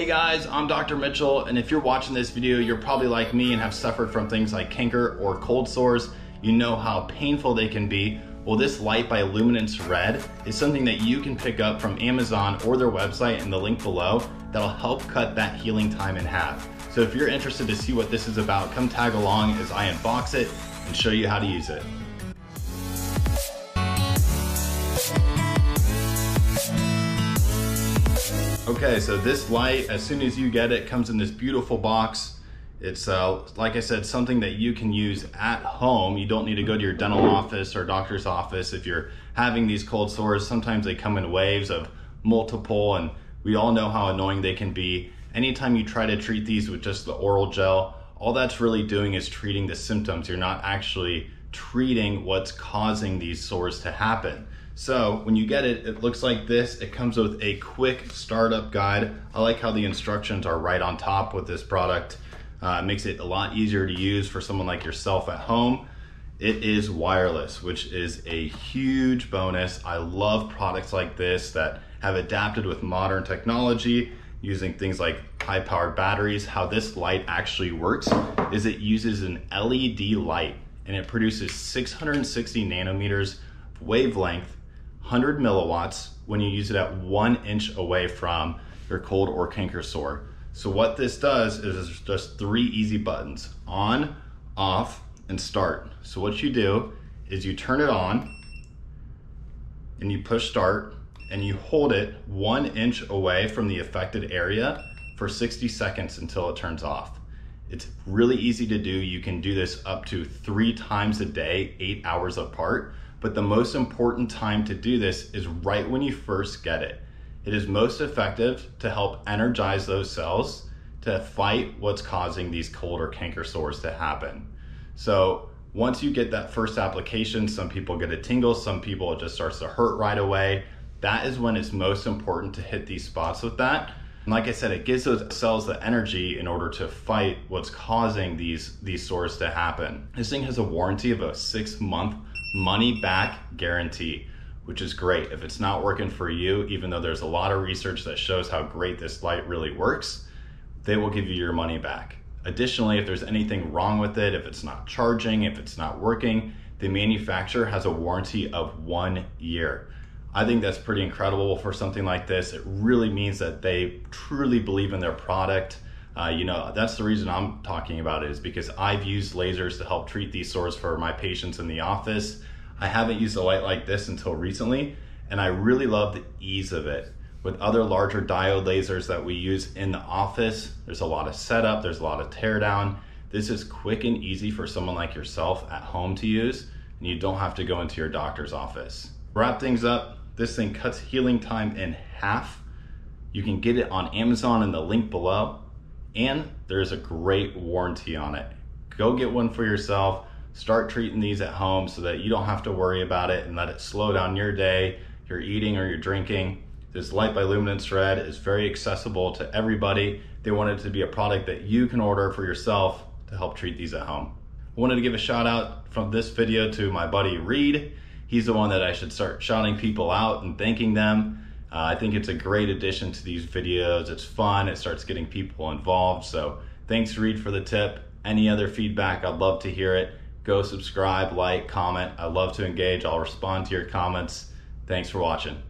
Hey guys, I'm Dr. Mitchell, and if you're watching this video, you're probably like me and have suffered from things like canker or cold sores. You know how painful they can be. Well, this light by Luminance Red is something that you can pick up from Amazon or their website in the link below that'll help cut that healing time in half. So if you're interested to see what this is about, come tag along as I unbox it and show you how to use it. Okay, so this light, as soon as you get it, comes in this beautiful box. It's, uh, like I said, something that you can use at home. You don't need to go to your dental office or doctor's office if you're having these cold sores. Sometimes they come in waves of multiple, and we all know how annoying they can be. Anytime you try to treat these with just the oral gel, all that's really doing is treating the symptoms. You're not actually treating what's causing these sores to happen. So when you get it, it looks like this. It comes with a quick startup guide. I like how the instructions are right on top with this product. Uh, it makes it a lot easier to use for someone like yourself at home. It is wireless, which is a huge bonus. I love products like this that have adapted with modern technology using things like high powered batteries. How this light actually works is it uses an LED light and it produces 660 nanometers of wavelength 100 milliwatts when you use it at one inch away from your cold or canker sore. So what this does is just three easy buttons, on, off, and start. So what you do is you turn it on and you push start and you hold it one inch away from the affected area for 60 seconds until it turns off. It's really easy to do. You can do this up to three times a day, eight hours apart. But the most important time to do this is right when you first get it. It is most effective to help energize those cells to fight what's causing these cold or canker sores to happen. So once you get that first application, some people get a tingle, some people it just starts to hurt right away. That is when it's most important to hit these spots with that. And like I said, it gives those cells the energy in order to fight what's causing these, these sores to happen. This thing has a warranty of a six month money back guarantee, which is great. If it's not working for you, even though there's a lot of research that shows how great this light really works, they will give you your money back. Additionally, if there's anything wrong with it, if it's not charging, if it's not working, the manufacturer has a warranty of one year. I think that's pretty incredible for something like this. It really means that they truly believe in their product. Uh, you know, that's the reason I'm talking about it is because I've used lasers to help treat these sores for my patients in the office. I haven't used a light like this until recently, and I really love the ease of it. With other larger diode lasers that we use in the office, there's a lot of setup, there's a lot of teardown. This is quick and easy for someone like yourself at home to use, and you don't have to go into your doctor's office. Wrap things up, this thing cuts healing time in half. You can get it on Amazon in the link below and there's a great warranty on it. Go get one for yourself. Start treating these at home so that you don't have to worry about it and let it slow down your day, your eating or your drinking. This Light by Luminance Red is very accessible to everybody. They want it to be a product that you can order for yourself to help treat these at home. I wanted to give a shout out from this video to my buddy Reed. He's the one that I should start shouting people out and thanking them. Uh, I think it's a great addition to these videos. It's fun. It starts getting people involved. So thanks, Reed, for the tip. Any other feedback, I'd love to hear it. Go subscribe, like, comment. I love to engage. I'll respond to your comments. Thanks for watching.